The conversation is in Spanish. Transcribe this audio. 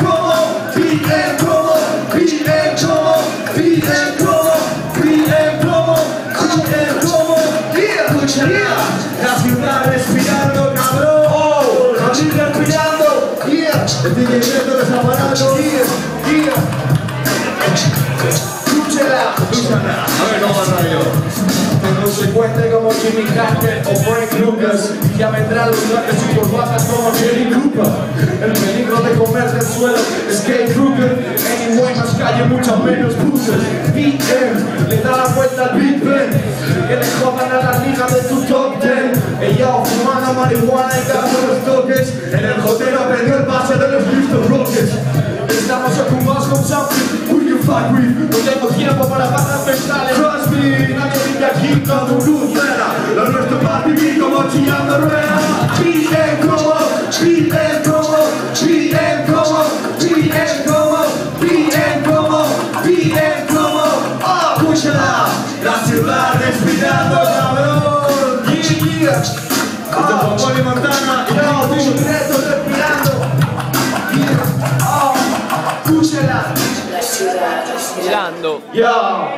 Como. Escucha, la ciudad respirando, cabrón. Oh, la vida respirando. Yeah, el DJ Neto. Yeah, escúchala. A ver, no más rayo. Tengo secuente como Jimmy Carter o Frank Lucas Ya vendrán los trajes y corbatas como Jerry Cooper el suelo es Kate Kruger Anyway, más calle, mucho menos putas BM, le da la vuelta al Big Ben Que le jodan a la liga de tu top ten. Ella fumando marihuana y dando los toques. En el hotel aprendió el pase de los Houston Rockets. Estamos ocupados con something Who you fuck with No tengo tiempo para pagar mentales me, nadie vive aquí como fuera Lo nuestro para vivir como chillando rueda. Bien como, bien como, bien bien como Oh, escúchala La ciudad respirando, cabrón Yeah, yeah Oh, Poli Montana y no, tú, reto respirando. Yeah, oh, escúchala La ciudad respirando. Yo,